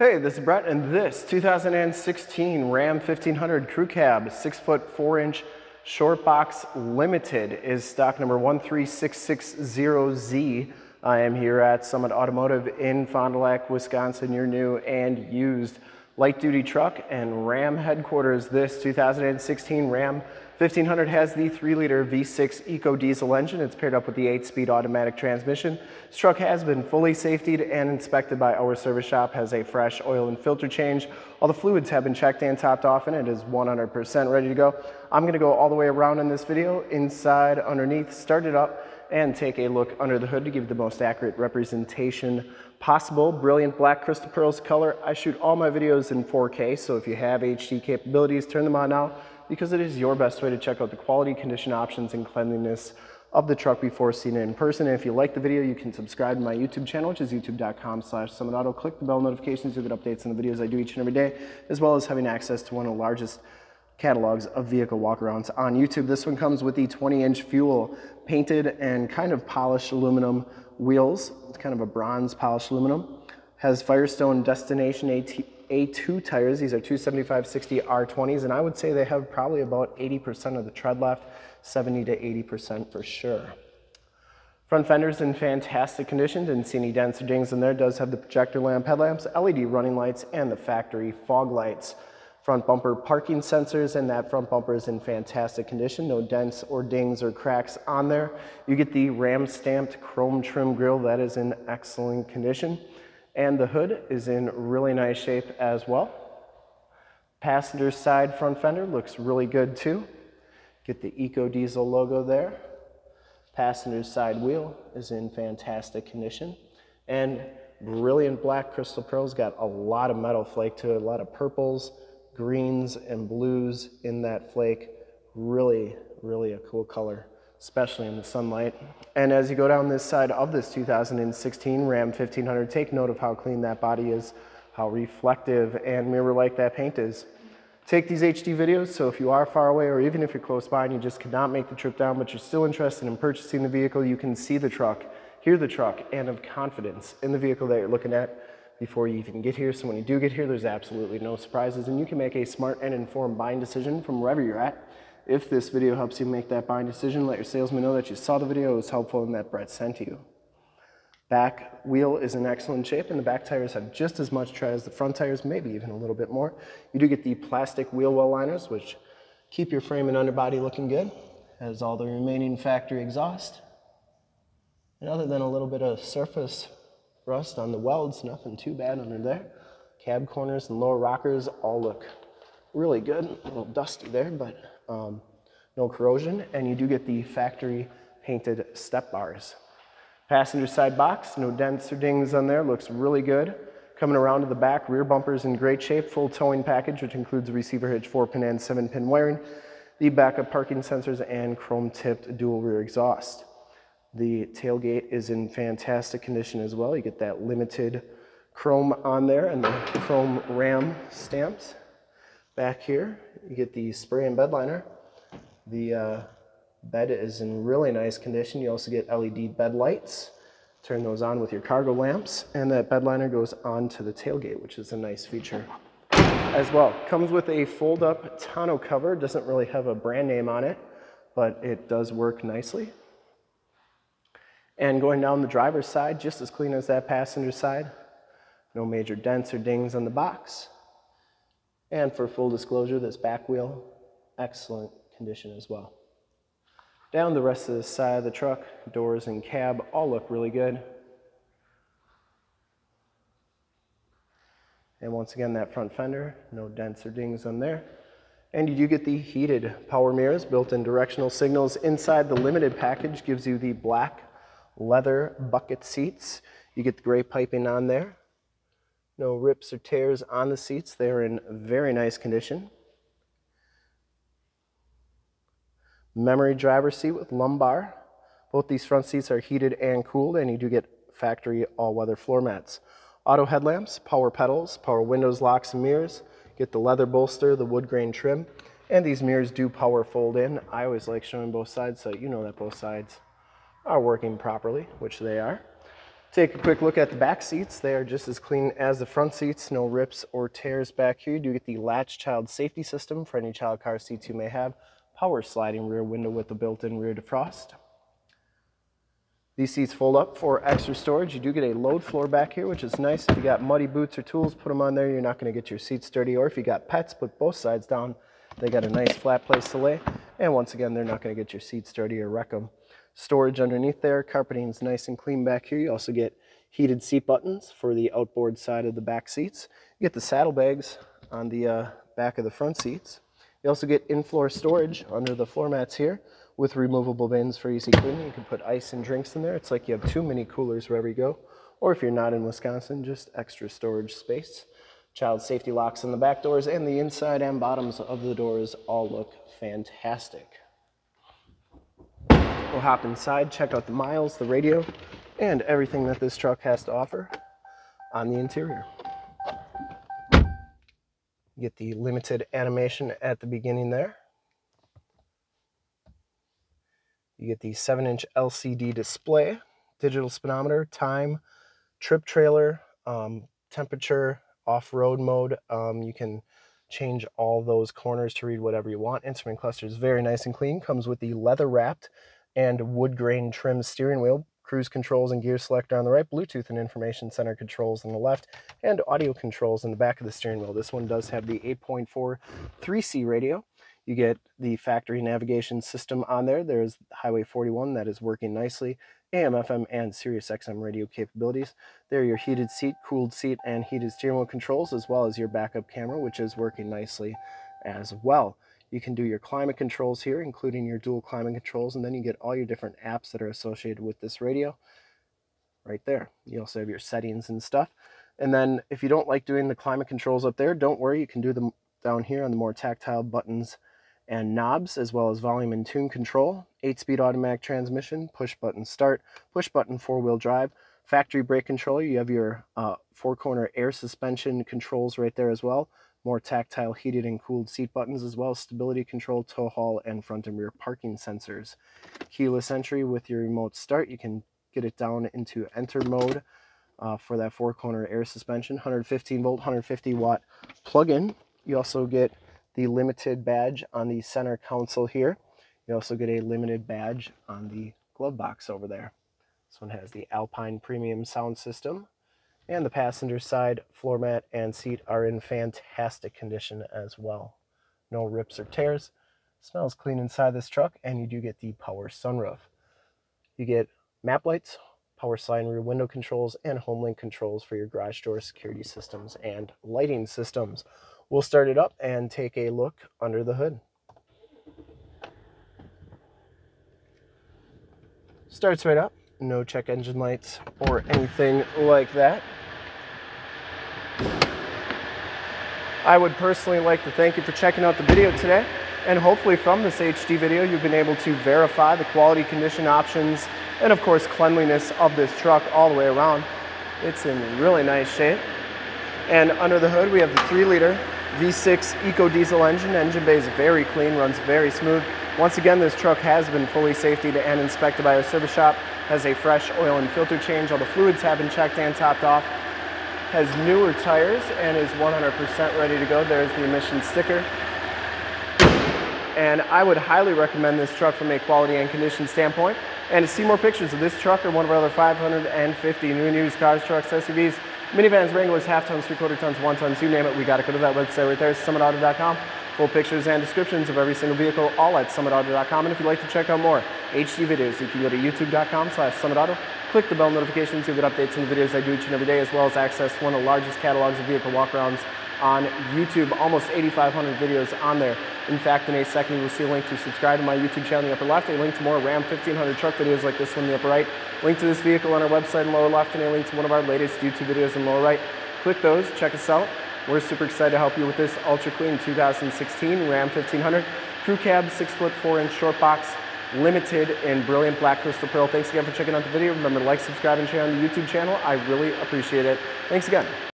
Hey, this is Brett, and this 2016 Ram 1500 Crew Cab 6 foot 4 inch short box limited is stock number 13660Z. I am here at Summit Automotive in Fond du Lac, Wisconsin, your new and used light duty truck and Ram headquarters. This 2016 Ram 1500 has the 3 liter V6 Eco Diesel engine. It's paired up with the 8 speed automatic transmission. This truck has been fully safetied and inspected by our service shop, has a fresh oil and filter change. All the fluids have been checked and topped off and it is 100% ready to go. I'm gonna go all the way around in this video, inside, underneath, start it up, and take a look under the hood to give the most accurate representation possible. Brilliant black crystal pearls color. I shoot all my videos in 4K, so if you have HD capabilities, turn them on now because it is your best way to check out the quality, condition options, and cleanliness of the truck before seeing it in person. And if you like the video, you can subscribe to my YouTube channel, which is youtube.com slash summitauto. Click the bell notifications to get updates on the videos I do each and every day, as well as having access to one of the largest catalogs of vehicle walkarounds on YouTube. This one comes with the 20 inch fuel painted and kind of polished aluminum wheels. It's kind of a bronze polished aluminum. Has Firestone Destination AT A2 tires. These are 275-60 R20s, and I would say they have probably about 80% of the tread left, 70 to 80% for sure. Front fender's in fantastic condition. Didn't see any dents or dings in there. Does have the projector lamp headlamps, LED running lights, and the factory fog lights front bumper parking sensors and that front bumper is in fantastic condition. No dents or dings or cracks on there. You get the ram stamped chrome trim grille that is in excellent condition. And the hood is in really nice shape as well. Passenger side front fender looks really good too. Get the Eco Diesel logo there. Passenger side wheel is in fantastic condition. And brilliant black crystal pearls got a lot of metal flake to it, a lot of purples, greens and blues in that flake. Really, really a cool color, especially in the sunlight. And as you go down this side of this 2016 Ram 1500, take note of how clean that body is, how reflective and mirror-like that paint is. Take these HD videos, so if you are far away or even if you're close by and you just cannot make the trip down, but you're still interested in purchasing the vehicle, you can see the truck, hear the truck, and have confidence in the vehicle that you're looking at before you even get here. So when you do get here, there's absolutely no surprises and you can make a smart and informed buying decision from wherever you're at. If this video helps you make that buying decision, let your salesman know that you saw the video, it was helpful and that Brett sent you. Back wheel is in excellent shape and the back tires have just as much tread as the front tires, maybe even a little bit more. You do get the plastic wheel well liners, which keep your frame and underbody looking good. Has all the remaining factory exhaust. And other than a little bit of surface rust on the welds, nothing too bad under there. Cab corners and lower rockers all look really good. A little dusty there, but um, no corrosion. And you do get the factory painted step bars. Passenger side box, no dents or dings on there, looks really good. Coming around to the back, rear bumper's in great shape, full towing package, which includes receiver hitch, four pin and seven pin wiring, the backup parking sensors, and chrome tipped dual rear exhaust. The tailgate is in fantastic condition as well. You get that limited chrome on there and the chrome ram stamps. Back here, you get the spray and bed liner. The uh, bed is in really nice condition. You also get LED bed lights. Turn those on with your cargo lamps. And that bed liner goes onto the tailgate, which is a nice feature as well. Comes with a fold-up tonneau cover. Doesn't really have a brand name on it, but it does work nicely. And going down the driver's side, just as clean as that passenger side. No major dents or dings on the box. And for full disclosure, this back wheel, excellent condition as well. Down the rest of the side of the truck, doors and cab all look really good. And once again, that front fender, no dents or dings on there. And you do get the heated power mirrors, built-in directional signals. Inside the limited package gives you the black leather bucket seats. You get the gray piping on there. No rips or tears on the seats. They're in very nice condition. Memory driver seat with lumbar. Both these front seats are heated and cooled, and you do get factory all-weather floor mats. Auto headlamps, power pedals, power windows, locks, and mirrors. Get the leather bolster, the wood grain trim, and these mirrors do power fold in. I always like showing both sides so you know that both sides are working properly, which they are. Take a quick look at the back seats. They are just as clean as the front seats. No rips or tears back here. You do get the latch child safety system for any child car seats you may have. Power sliding rear window with the built-in rear defrost. These seats fold up for extra storage. You do get a load floor back here, which is nice. If you got muddy boots or tools, put them on there. You're not going to get your seats dirty. Or if you got pets, put both sides down. They got a nice flat place to lay. And once again, they're not going to get your seats dirty or wreck them storage underneath there. Carpeting is nice and clean back here. You also get heated seat buttons for the outboard side of the back seats. You get the saddlebags on the uh, back of the front seats. You also get in-floor storage under the floor mats here with removable bins for easy cleaning. You can put ice and drinks in there. It's like you have two mini coolers wherever you go. Or if you're not in Wisconsin, just extra storage space. Child safety locks in the back doors and the inside and bottoms of the doors all look fantastic. We'll hop inside, check out the miles, the radio, and everything that this truck has to offer on the interior. You get the limited animation at the beginning there. You get the 7-inch LCD display, digital speedometer, time, trip trailer, um, temperature, off-road mode. Um, you can change all those corners to read whatever you want. Instrument cluster is very nice and clean. Comes with the leather-wrapped and wood grain trim steering wheel, cruise controls and gear selector on the right, Bluetooth and information center controls on the left, and audio controls in the back of the steering wheel. This one does have the 8.4 3C radio. You get the factory navigation system on there. There's Highway 41 that is working nicely. AM, FM, and Sirius XM radio capabilities. There are your heated seat, cooled seat, and heated steering wheel controls, as well as your backup camera, which is working nicely as well. You can do your climate controls here, including your dual climate controls, and then you get all your different apps that are associated with this radio right there. You also have your settings and stuff. And then if you don't like doing the climate controls up there, don't worry, you can do them down here on the more tactile buttons and knobs, as well as volume and tune control, 8-speed automatic transmission, push button start, push button four-wheel drive, factory brake controller. You have your uh, four-corner air suspension controls right there as well more tactile heated and cooled seat buttons, as well as stability control, tow haul, and front and rear parking sensors. Keyless entry with your remote start. You can get it down into enter mode uh, for that four corner air suspension. 115 volt, 150 watt plug-in. You also get the limited badge on the center console here. You also get a limited badge on the glove box over there. This one has the Alpine Premium sound system and the passenger side floor mat and seat are in fantastic condition as well. No rips or tears. Smells clean inside this truck, and you do get the power sunroof. You get map lights, power slide rear window controls, and HomeLink controls for your garage door security systems and lighting systems. We'll start it up and take a look under the hood. Starts right up, no check engine lights or anything like that. I would personally like to thank you for checking out the video today. And hopefully from this HD video, you've been able to verify the quality condition options and of course cleanliness of this truck all the way around. It's in really nice shape. And under the hood, we have the three liter V6 Eco Diesel engine. Engine bay is very clean, runs very smooth. Once again, this truck has been fully safety and inspected by our service shop, has a fresh oil and filter change. All the fluids have been checked and topped off has newer tires and is 100% ready to go. There's the emission sticker. And I would highly recommend this truck from a quality and condition standpoint. And to see more pictures of this truck or one of our other 550 new and used cars, trucks, SUVs, minivans, Wranglers, half tons, three quarter tons, one tons, you name it, we got to go to that website right there, summitauto.com. Full pictures and descriptions of every single vehicle, all at summitauto.com. And if you'd like to check out more HD videos, you can go to youtube.com slash summitauto. Click the bell notifications, you'll get updates on the videos I do each and every day, as well as access one of the largest catalogs of vehicle walkarounds on YouTube. Almost 8,500 videos on there. In fact, in a second, you will see a link to subscribe to my YouTube channel in the upper left, a link to more Ram 1500 truck videos like this one in the upper right, link to this vehicle on our website in the lower left, and a link to one of our latest YouTube videos in the lower right. Click those, check us out. We're super excited to help you with this ultra clean 2016 Ram 1500 crew cab, six foot four inch short box limited in brilliant black crystal pearl. Thanks again for checking out the video. Remember to like, subscribe, and share on the YouTube channel. I really appreciate it. Thanks again.